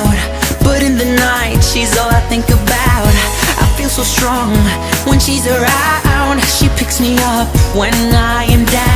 out. But in the night, she's all I think about. I feel so strong when she's around. She picks me up when I am down.